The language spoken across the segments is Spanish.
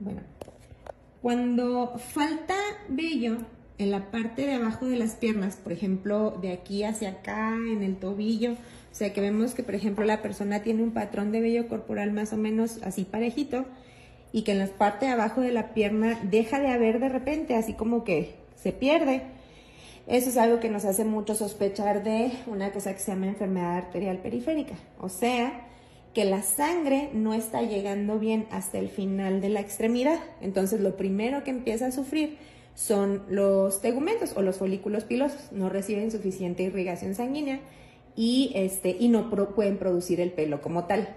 Bueno, cuando falta vello en la parte de abajo de las piernas, por ejemplo, de aquí hacia acá, en el tobillo, o sea que vemos que, por ejemplo, la persona tiene un patrón de vello corporal más o menos así parejito y que en la parte de abajo de la pierna deja de haber de repente, así como que se pierde. Eso es algo que nos hace mucho sospechar de una cosa que se llama enfermedad arterial periférica. O sea, que la sangre no está llegando bien hasta el final de la extremidad. Entonces, lo primero que empieza a sufrir son los tegumentos o los folículos pilosos. No reciben suficiente irrigación sanguínea y, este, y no pueden producir el pelo como tal.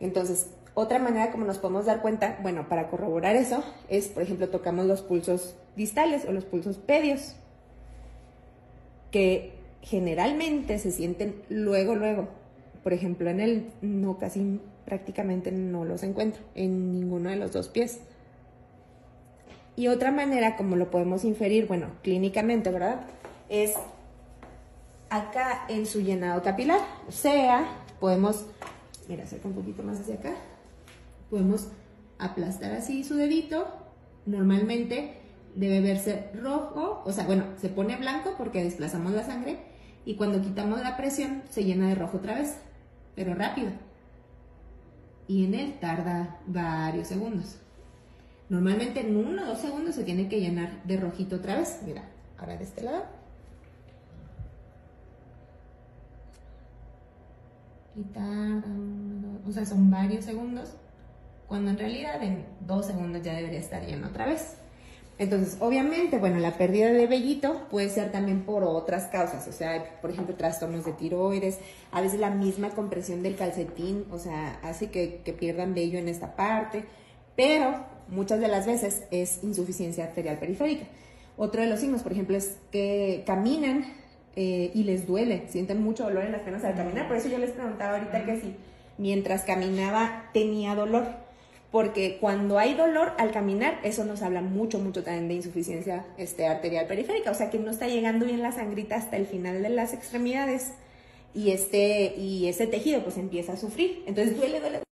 Entonces, otra manera como nos podemos dar cuenta, bueno, para corroborar eso, es, por ejemplo, tocamos los pulsos distales o los pulsos pedios, que generalmente se sienten luego, luego. Por ejemplo, en el no, casi prácticamente no los encuentro en ninguno de los dos pies. Y otra manera como lo podemos inferir, bueno, clínicamente, ¿verdad? Es acá en su llenado capilar. O sea, podemos, mira, acerca un poquito más hacia acá podemos aplastar así su dedito. Normalmente debe verse rojo, o sea, bueno, se pone blanco porque desplazamos la sangre y cuando quitamos la presión se llena de rojo otra vez, pero rápido. Y en él tarda varios segundos. Normalmente en uno o dos segundos se tiene que llenar de rojito otra vez. Mira, ahora de este lado. Y tarda, o sea, son varios segundos cuando en realidad en dos segundos ya debería estar lleno otra vez. Entonces, obviamente, bueno, la pérdida de vellito puede ser también por otras causas, o sea, por ejemplo, trastornos de tiroides, a veces la misma compresión del calcetín, o sea, hace que, pierdan vello en esta parte, pero muchas de las veces es insuficiencia arterial periférica. Otro de los signos, por ejemplo, es que caminan eh, y les duele, sienten mucho dolor en las piernas al caminar, por eso yo les preguntaba ahorita que si mientras caminaba tenía dolor porque cuando hay dolor al caminar, eso nos habla mucho, mucho también de insuficiencia este, arterial periférica, o sea que no está llegando bien la sangrita hasta el final de las extremidades. Y, este, y ese tejido pues empieza a sufrir. Entonces duele, duele,